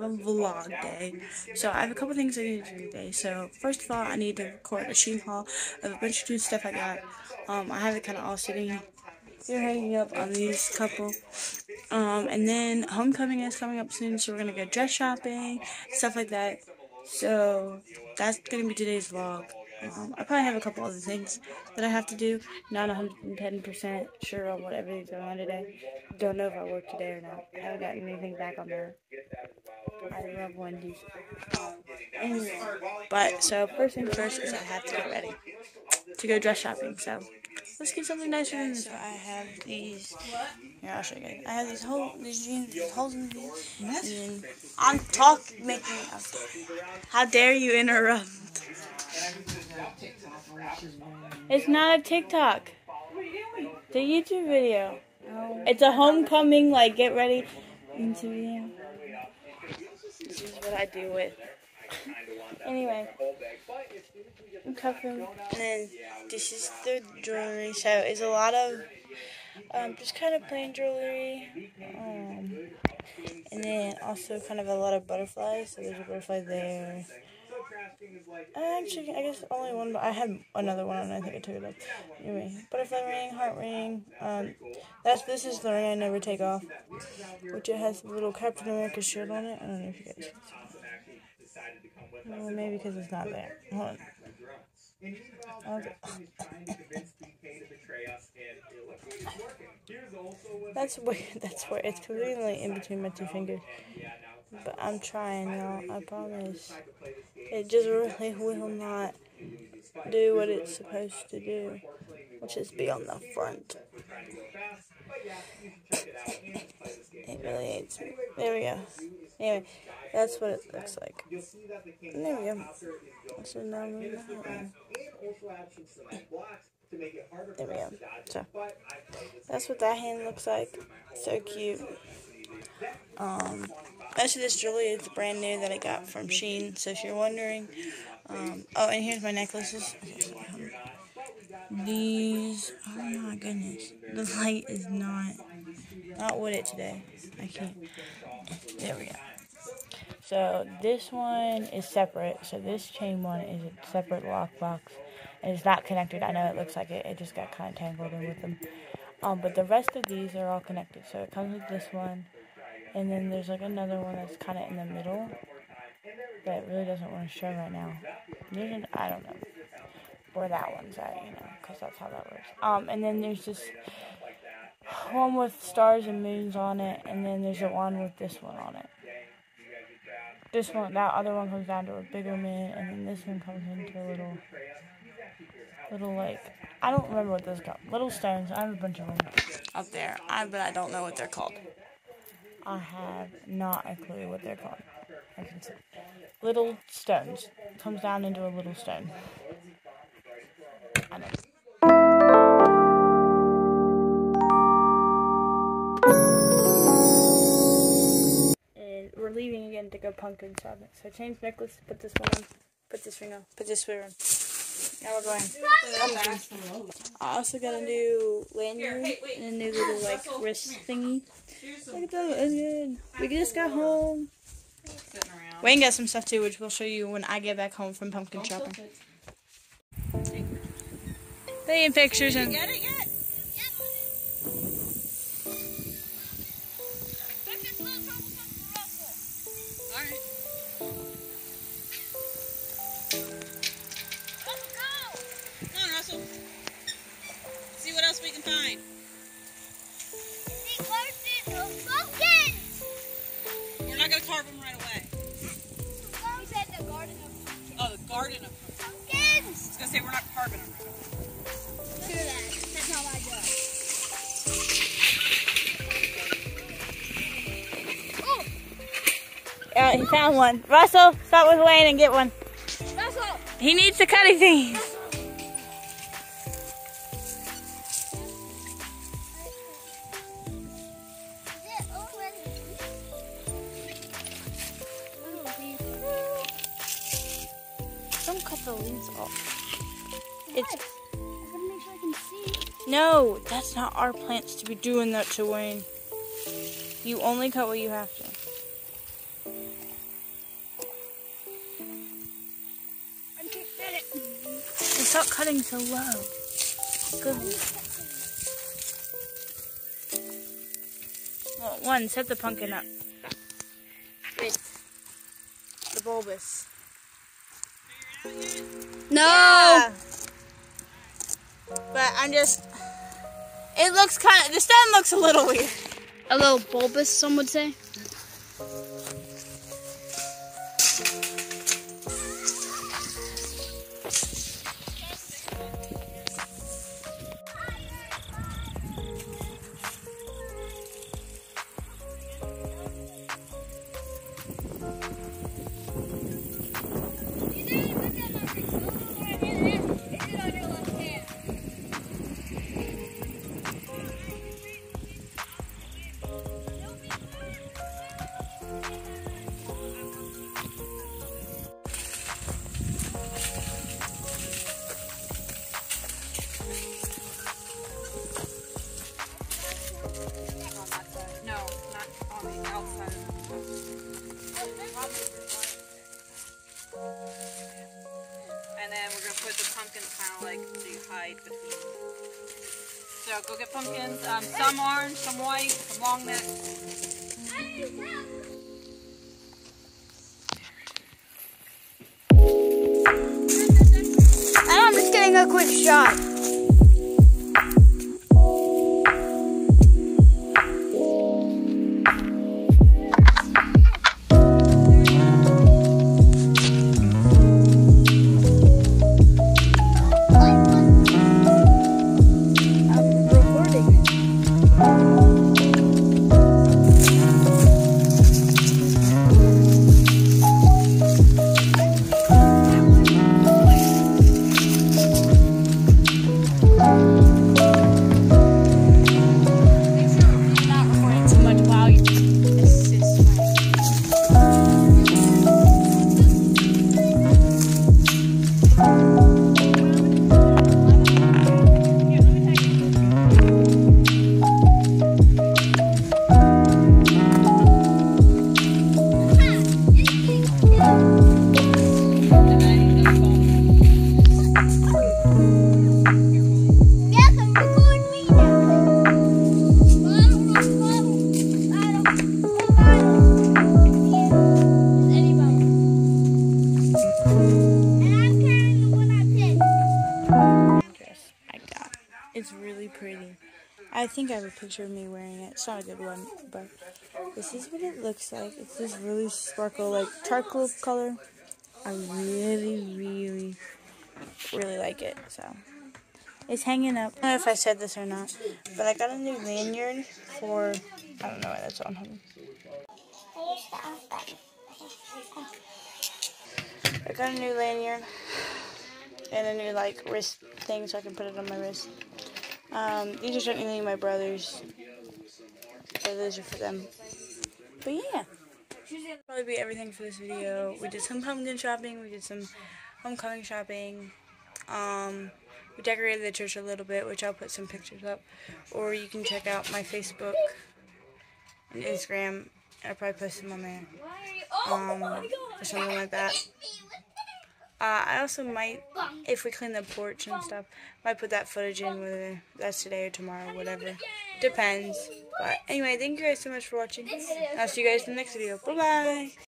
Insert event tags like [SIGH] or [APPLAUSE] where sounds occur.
of a vlog day. So I have a couple things I need to do today. So first of all, I need to record a Shein haul of a bunch of new stuff I got. Um, I have it kind of all sitting here hanging up on these couple. Um, and then homecoming is coming up soon, so we're gonna go dress shopping, stuff like that. So that's gonna be today's vlog. Um, I probably have a couple other things that I have to do. Not 110% sure on what everything's going on today. Don't know if I work today or not. I haven't gotten anything back on that. I love Wendy's. Anyway, but so first thing first is I have to get ready to go dress shopping. So let's get something than this. So I have these. Here, I'll show you guys. I have these whole these jeans with holes in these. And I'm talking, making. How dare you interrupt? It's not a TikTok. A YouTube video. It's a homecoming, like, get ready into video. This is what I do with. anyway, I'm. And then this is the jewelry. So it's a lot of um, just kind of plain jewelry. Um, and then also kind of a lot of butterflies. So there's a butterfly there. Actually, I guess only one, but I had another one and I think I took it off. Anyway, butterfly ring, heart ring. Um, that's this is the ring I never take off, which it has a little Captain America shield on it. I don't know if you guys. Well, maybe because it's not there. Hold on. That's where [LAUGHS] that's where it's [LAUGHS] conveniently in between my two fingers. But I'm trying, y'all. I promise. It just really will not do what it's supposed to do, which is be on the front. [COUGHS] it really hates me. There we go. Anyway, that's what it looks like. There we go. So now There we go. So that's what that hand looks like. So cute. Um, most of this jewelry is brand new that I got from Shein, so if you're wondering. Um, oh, and here's my necklaces. These, oh my goodness, the light is not, not with it today. I can't. There we go. So this one is separate. So this chain one is a separate lockbox. And it's not connected. I know it looks like it. It just got kind of tangled in with them. Um, but the rest of these are all connected. So it comes with this one. And then there's like another one that's kind of in the middle. It really doesn't want to show right now. There's an, I don't know where that one's at, you know, because that's how that works. Um, and then there's this one with stars and moons on it. And then there's a one with this one on it. This one, that other one comes down to a bigger moon. And then this one comes into a little, little like, I don't remember what those called. Little stones. I have a bunch of them up there. I, but I don't know what they're called. I have not a clue what they're called. I can see. Little stones. Comes down into a little stone. I know. And we're leaving again to go pumpkin shopping. So change necklace, put this one on, put this ring on, put this ring on. Now we're going. I also got a new lanyard and a new little like wrist thingy. Look at that, it's good. We just got home. Wayne got some stuff too, which we'll show you when I get back home from pumpkin shopping. Taking pictures and. He found one. Russell, start with Wayne and get one. Russell! He needs the cutting things. Don't cut the leaves off. It's no, that's not our plants to be doing that to Wayne. You only cut what you have to stop cutting so low. Good. Well, one, set the pumpkin up. Wait. The bulbous. No! Yeah. But I'm just... It looks kind of... The stem looks a little weird. A little bulbous, some would say. So go get pumpkins. Um, some orange, some white, some long neck. And I'm just getting a quick shot. It's really pretty. I think I have a picture of me wearing it. It's not a good one, but this is what it looks like. It's this really sparkle, like charcoal color. I really, really, really like it. So it's hanging up. I don't know if I said this or not, but I got a new lanyard for. I don't know why that's on. I got a new lanyard and a new like wrist thing so I can put it on my wrist. Um, these are technically my brother's, so those are for them. But yeah, probably be everything for this video. We did some pumpkin shopping. We did some homecoming shopping. Um, we decorated the church a little bit, which I'll put some pictures up. Or you can check out my Facebook and Instagram. I'll probably post them on there. Um, or something like that. Uh, I also might, if we clean the porch and stuff, might put that footage in, whether that's today or tomorrow, whatever. Depends. But anyway, thank you guys so much for watching. I'll see you guys in the next video. Bye bye.